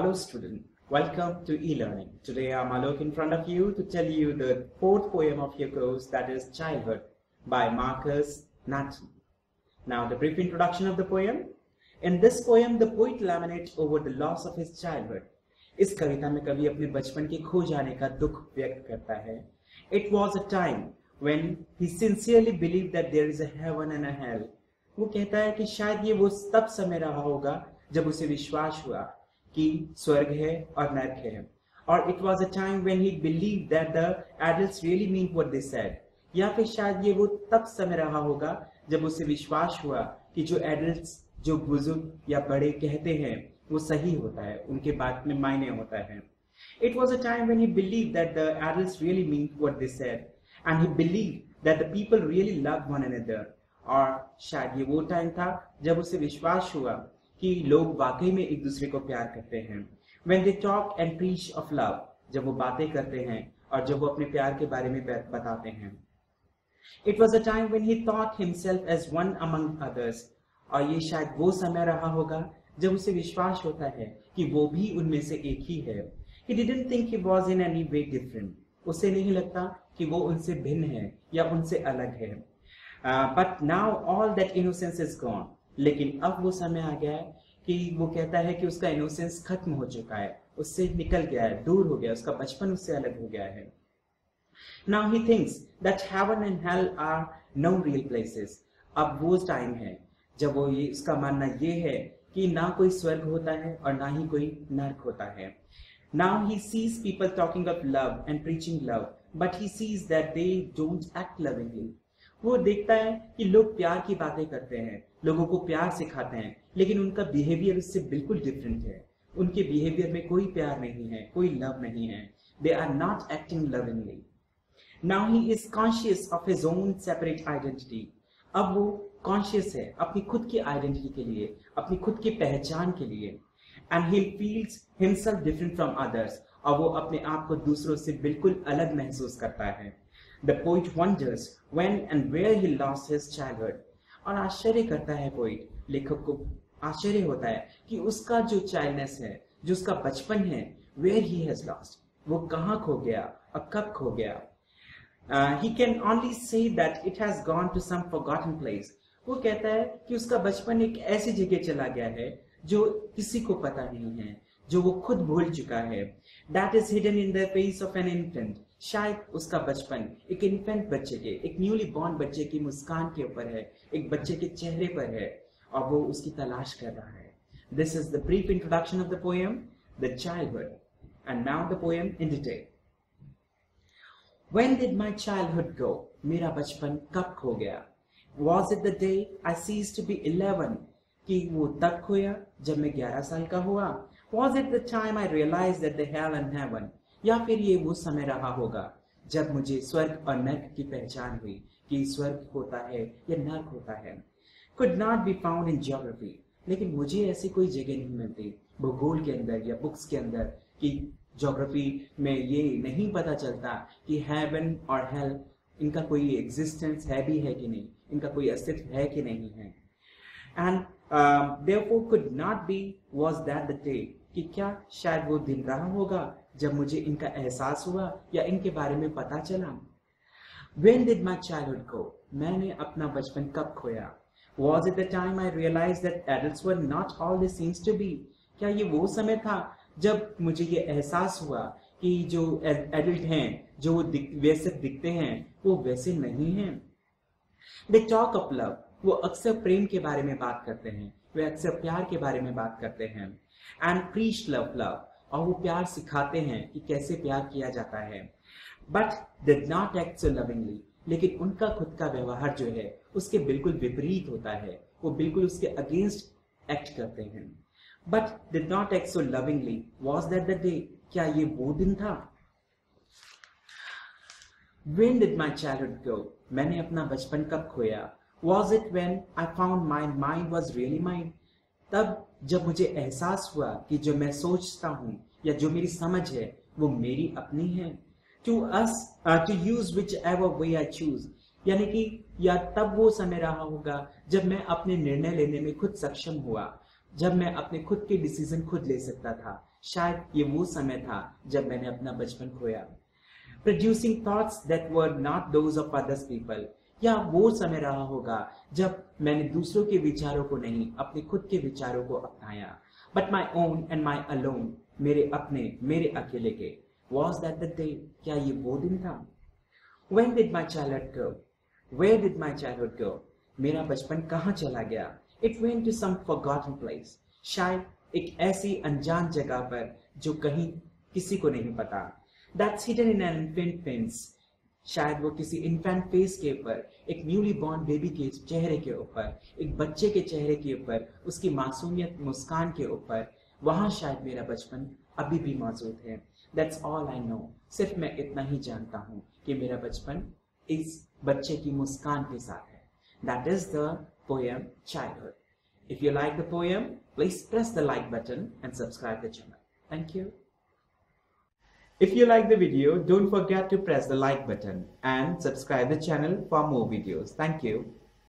Hello student, welcome to e-learning. Today I'm Alok in front of you to tell you the fourth poem of your course that is Childhood by Marcus Natton. Now the brief introduction of the poem. In this poem the poet lamentates over the loss of his childhood. इस कविता में कवि अपने बचपन के खो जाने का दुख व्यक्त करता है It was a time when he sincerely believed that there is a heaven and a hell. वो कहता है कि शायद ये वो तब समय रहा होगा जब उसे विश्वास हुआ कि स्वर्ग है और नरक है। और it was a time when he believe that the adult really mean what they said या फिर शायद ये वो तब समय रहा होगा जब उसे विश्वास हुआ कि जो एडल्ट जो बुज़ुर्ग या बड़े कहते हैं, वो सही होता है, उनके बात में मायने होता है। It was a time when he believe that the adult really mean what they said and he believe that the people really love one another और शायद ये वो टाइम था जब उसे विश्वास हुआ कि लोग वाकई में एक दूसरे को प्यार करते हैं। When they talk and preach of love जब वो बातें करते हैं और जब वो अपने प्यार के बारे में बताते हैं। It was a time when he thought himself as one among others और ये शायद वो समय रहा होगा जब उसे विश्वास होता है कि वो भी उनमें से एक ही है। He didn't think he was in any way different उसे नहीं लगता कि वो उनसे भिन्न है या उनसे अलग है। But now all that innocence is gone लेकिन अब वो समय आ गया है कि वो कहता है कि उसका इनोसेंस खत्म हो चुका है। उससे निकल गया है, दूर हो गया उसका बचपन उससे अलग हो गया है। Now he thinks that heaven and hell are no real places अब वो टाइम है, जब वो ये, उसका मानना ये है कि ना कोई स्वर्ग होता है और ना ही कोई नर्क होता है। Now he sees people talking of love and preaching love but he sees that they don't act lovingly वो देखता है कि लोग प्यार की बातें करते हैं, लोगों को प्यार सिखाते हैं, लेकिन उनका बिहेवियर उससे बिल्कुल डिफरेंट है। उनके बिहेवियर में कोई प्यार नहीं है, कोई लव नहीं है। They are not acting lovingly now he is conscious of his own separate identity अब वो कॉन्शियस है अपनी खुद की आइडेंटिटी के लिए, अपनी खुद की पहचान के लिए। And he feels himself different from others और वो अपने आप को दूसरों से बिल्कुल अलग महसूस करता है। The poet wonders when and where he lost his childhood और आश्चर्य करता है पोइट लेखक को आश्चर्य होता है कि उसका जो चाइल्डनेस है, जो उसका बचपन है वेयर ही हैज़ लॉस्ट वो कहाँ खो गया और कब खो गया। He can only say that it has gone to some forgotten place वो कहता है कि उसका बचपन एक ऐसी जगह चला गया है जो किसी को पता नहीं है, जो वो खुद भूल चुका है। That is hidden in the face of an infant शायद उसका बचपन एक इन्फेंट बच्चे के, एक न्यूली बॉर्न बच्चे की मुस्कान के ऊपर है, एक बच्चे के चेहरे पर है और वो उसकी तलाश कर रहा है this is the brief introduction of the poem the childhood and now the poem in detail When did my childhood go? मेरा बचपन कब खो गया Was it the day I ceased to be 11? कि वो तब खोया जब मैं 11 साल का हुआ Was it the time I realized that the hell and heaven? या फिर ये वो समय रहा होगा जब मुझे स्वर्ग और नर्क की पहचान हुई कि स्वर्ग होता है या नर्क होता है। Could not be found in geography लेकिन मुझे ऐसी कोई जगह नहीं मिलती, भूगोल के अंदर या बुक्स के अंदर, कि जोग्राफी में ये नहीं पता चलता कि हेवन और हेल इनका कोई एग्जिस्टेंस है भी है कि नहीं, इनका कोई अस्तित्व है कि नहीं है। And therefore could not be was that the day कि क्या शायद वो दिन रहा होगा जब मुझे इनका एहसास हुआ या इनके बारे में पता चला When did my childhood go? मैंने अपना बचपन कब खोया it the time I realized that adults were not all they seems to be? क्या ये वो समय था जब मुझे ये एहसास हुआ कि जो एडल्ट हैं जो वो दिख, वैसे दिखते हैं वो वैसे नहीं हैं दे टॉक ऑफ़ लव वो अक्सर प्रेम के बारे में बात करते हैं वे अक्सर प्यार के बारे में बात करते हैं एंड प्रीच लव लव और वो प्यार सिखाते हैं कि कैसे प्यार किया जाता है। But did not act so lovingly लेकिन उनका खुद का व्यवहार जो है, उसके बिल्कुल विपरीत होता है। वो बिल्कुल उसके अगेंस्ट एक्ट करते हैं। But did not act so lovingly was that the day क्या ये वो दिन था? When did my childhood go? मैंने अपना बचपन कब खोया? Was it when I found my mind was really mine? तब जब मुझे एहसास हुआ कि जो मैं सोचता हूँ या जो मेरी समझ है, वो मेरी अपनी है। To us to use whichever way I choose यानी कि या तब वो समय रहा होगा जब मैं अपने निर्णय लेने में खुद सक्षम हुआ, जब मैं अपने खुद के डिसीज़न खुद ले सकता था। शायद ये वो समय था जब मैंने अपना बचपन खोया। Producing thoughts that were not those of others people या वो समय रहा होगा जब मैंने दूसरों के विचारों को नहीं, अपने खुद के विचारों को अपनाया। But my own and my alone मेरे अपने, मेरे अकेले के। वॉज़ दैट द डे क्या ये वो दिन था? When did my child go where did my childhood go मेरा बचपन कहाँ चला गया? It went to some forgotten place शायद एक ऐसी अनजान जगह पर जो कहीं किसी को नहीं पता। That's hidden in an infant face शायद वो किसी इन्फेंट फेस के ऊपर एक न्यूली बॉर्न बेबी के चेहरे के ऊपर एक बच्चे के चेहरे के ऊपर उसकी मासूमियत मुस्कान के ऊपर वहाँ शायद मेरा बचपन अभी भी मौजूद है दैट्स ऑल आई नो सिर्फ़ मैं इतना ही जानता हूँ कि मेरा बचपन इस बच्चे की मुस्कान के साथ है that is the poem childhood If you like the poem, please press the like button and subscribe the channel. Thank you. If you like the video, don't forget to press the like button and subscribe the channel for more videos. Thank you.